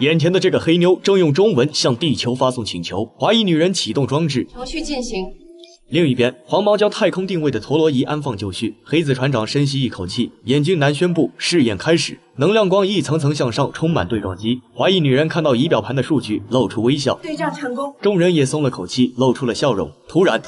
眼前的这个黑妞正用中文向地球发送请求，怀疑女人启动装置。程序进行。另一边，黄毛将太空定位的陀螺仪安放就绪。黑子船长深吸一口气，眼镜男宣布试验开始。能量光一层层向上充满对撞机。怀疑女人看到仪表盘的数据，露出微笑。对战成功。众人也松了口气，露出了笑容。突然。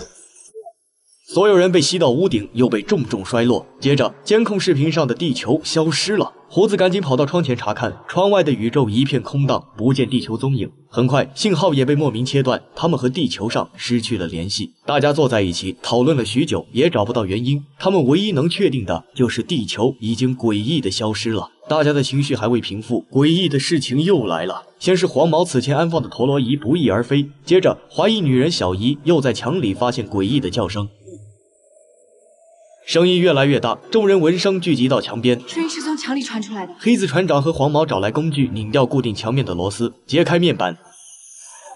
所有人被吸到屋顶，又被重重摔落。接着，监控视频上的地球消失了。胡子赶紧跑到窗前查看，窗外的宇宙一片空荡，不见地球踪影。很快，信号也被莫名切断，他们和地球上失去了联系。大家坐在一起讨论了许久，也找不到原因。他们唯一能确定的就是地球已经诡异的消失了。大家的情绪还未平复，诡异的事情又来了。先是黄毛此前安放的陀螺仪不翼而飞，接着怀疑女人小姨又在墙里发现诡异的叫声。声音越来越大，众人闻声聚集到墙边。声音是从墙里传出来的。黑子船长和黄毛找来工具，拧掉固定墙面的螺丝，揭开面板。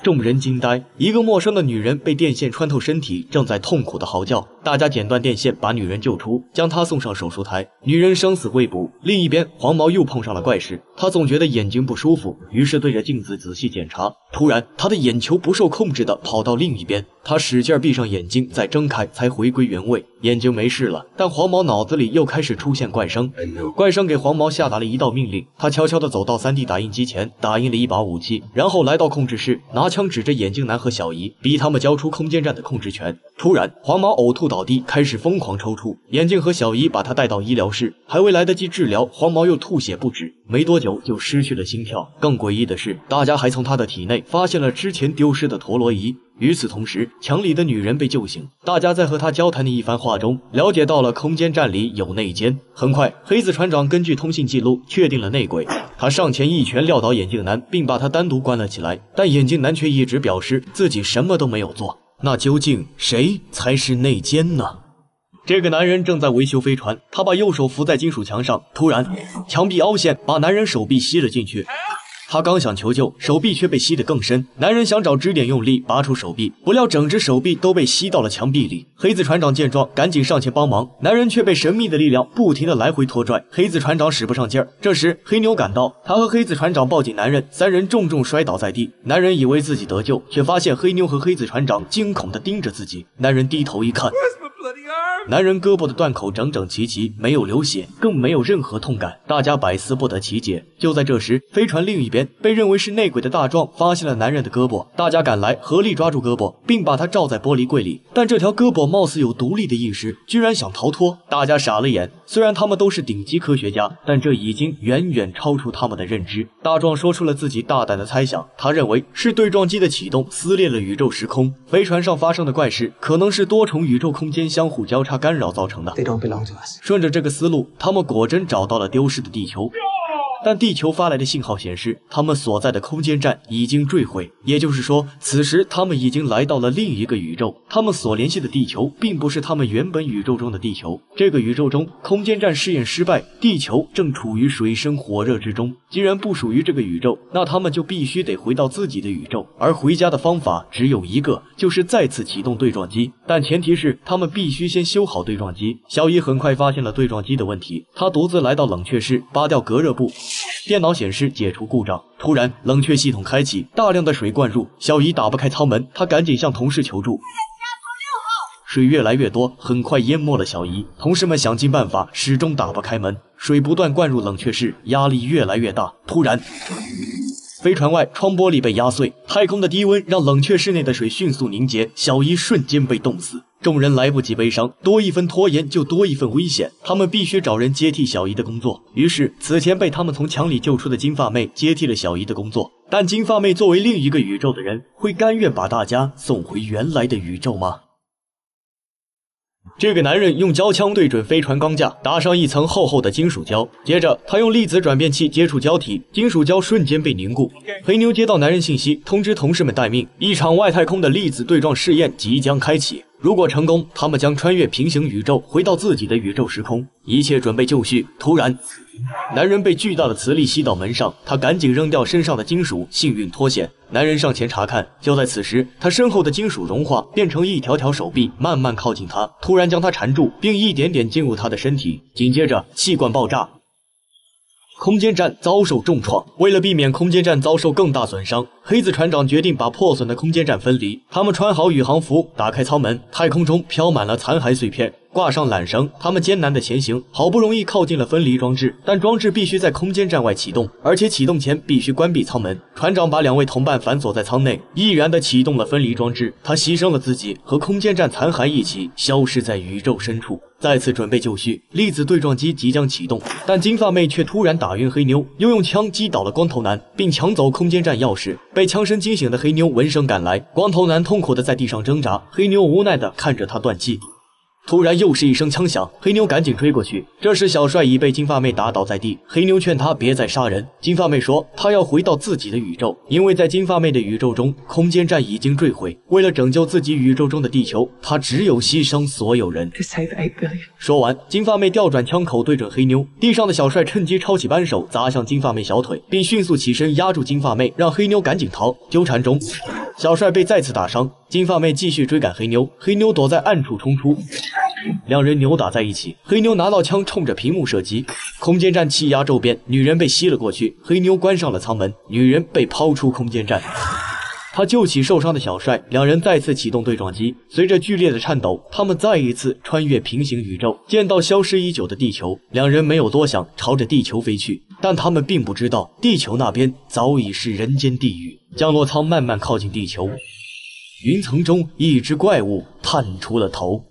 众人惊呆，一个陌生的女人被电线穿透身体，正在痛苦的嚎叫。大家剪断电线，把女人救出，将她送上手术台。女人生死未卜。另一边，黄毛又碰上了怪事，他总觉得眼睛不舒服，于是对着镜子仔细检查。突然，他的眼球不受控制的跑到另一边，他使劲闭上眼睛，再睁开，才回归原位，眼睛没事了。但黄毛脑子里又开始出现怪声，怪声给黄毛下达了一道命令。他悄悄地走到 3D 打印机前，打印了一把武器，然后来到控制室，拿。枪指着眼镜男和小姨，逼他们交出空间站的控制权。突然，黄毛呕吐倒地，开始疯狂抽搐。眼镜和小姨把他带到医疗室，还未来得及治疗，黄毛又吐血不止，没多久就失去了心跳。更诡异的是，大家还从他的体内发现了之前丢失的陀螺仪。与此同时，墙里的女人被救醒。大家在和他交谈的一番话中，了解到了空间站里有内奸。很快，黑子船长根据通信记录确定了内鬼。他上前一拳撂倒眼镜男，并把他单独关了起来。但眼镜男却一直表示自己什么都没有做。那究竟谁才是内奸呢？这个男人正在维修飞船，他把右手扶在金属墙上，突然，墙壁凹陷，把男人手臂吸了进去。他刚想求救，手臂却被吸得更深。男人想找支点用力拔出手臂，不料整只手臂都被吸到了墙壁里。黑子船长见状，赶紧上前帮忙，男人却被神秘的力量不停地来回拖拽，黑子船长使不上劲儿。这时黑妞赶到，他和黑子船长抱紧男人，三人重重摔倒在地。男人以为自己得救，却发现黑妞和黑子船长惊恐地盯着自己。男人低头一看。男人胳膊的断口整整齐齐，没有流血，更没有任何痛感。大家百思不得其解。就在这时，飞船另一边，被认为是内鬼的大壮发现了男人的胳膊。大家赶来，合力抓住胳膊，并把他罩在玻璃柜里。但这条胳膊貌似有独立的意识，居然想逃脱。大家傻了眼。虽然他们都是顶级科学家，但这已经远远超出他们的认知。大壮说出了自己大胆的猜想，他认为是对撞机的启动撕裂了宇宙时空。飞船上发生的怪事，可能是多重宇宙空间相互交叉。干扰造成的。顺着这个思路，他们果真找到了丢失的地球。但地球发来的信号显示，他们所在的空间站已经坠毁。也就是说，此时他们已经来到了另一个宇宙。他们所联系的地球，并不是他们原本宇宙中的地球。这个宇宙中，空间站试验失败，地球正处于水深火热之中。既然不属于这个宇宙，那他们就必须得回到自己的宇宙。而回家的方法只有一个，就是再次启动对撞机。但前提是他们必须先修好对撞机。小伊很快发现了对撞机的问题，他独自来到冷却室，拔掉隔热布。电脑显示解除故障，突然冷却系统开启，大量的水灌入，小姨打不开舱门，她赶紧向同事求助。水越来越多，很快淹没了小姨。同事们想尽办法，始终打不开门，水不断灌入冷却室，压力越来越大。突然，飞船外窗玻璃被压碎，太空的低温让冷却室内的水迅速凝结，小姨瞬间被冻死。众人来不及悲伤，多一分拖延就多一份危险。他们必须找人接替小姨的工作。于是，此前被他们从墙里救出的金发妹接替了小姨的工作。但金发妹作为另一个宇宙的人，会甘愿把大家送回原来的宇宙吗？这个男人用胶枪对准飞船钢架，打上一层厚厚的金属胶。接着，他用粒子转变器接触胶体，金属胶瞬间被凝固。黑妞接到男人信息，通知同事们待命，一场外太空的粒子对撞试验即将开启。如果成功，他们将穿越平行宇宙，回到自己的宇宙时空。一切准备就绪，突然，男人被巨大的磁力吸到门上，他赶紧扔掉身上的金属，幸运脱险。男人上前查看，就在此时，他身后的金属融化，变成一条条手臂，慢慢靠近他，突然将他缠住，并一点点进入他的身体。紧接着，气罐爆炸。空间站遭受重创。为了避免空间站遭受更大损伤，黑子船长决定把破损的空间站分离。他们穿好宇航服，打开舱门，太空中飘满了残骸碎片。挂上缆绳，他们艰难地前行，好不容易靠近了分离装置，但装置必须在空间站外启动，而且启动前必须关闭舱门。船长把两位同伴反锁在舱内，毅然地启动了分离装置。他牺牲了自己，和空间站残骸一起消失在宇宙深处。再次准备就绪，粒子对撞机即将启动，但金发妹却突然打晕黑妞，又用枪击倒了光头男，并抢走空间站钥匙。被枪声惊醒的黑妞闻声赶来，光头男痛苦地在地上挣扎，黑妞无奈地看着他断气。突然又是一声枪响，黑妞赶紧追过去。这时小帅已被金发妹打倒在地，黑妞劝他别再杀人。金发妹说她要回到自己的宇宙，因为在金发妹的宇宙中，空间站已经坠毁。为了拯救自己宇宙中的地球，她只有牺牲所有人。说完，金发妹调转枪口对准黑妞。地上的小帅趁机抄起扳手砸向金发妹小腿，并迅速起身压住金发妹，让黑妞赶紧逃。纠缠中，小帅被再次打伤。金发妹继续追赶黑妞，黑妞躲在暗处冲出。两人扭打在一起，黑妞拿到枪冲着屏幕射击，空间站气压骤变，女人被吸了过去，黑妞关上了舱门，女人被抛出空间站。他救起受伤的小帅，两人再次启动对撞机，随着剧烈的颤抖，他们再一次穿越平行宇宙，见到消失已久的地球。两人没有多想，朝着地球飞去，但他们并不知道，地球那边早已是人间地狱。降落舱慢慢靠近地球，云层中一只怪物探出了头。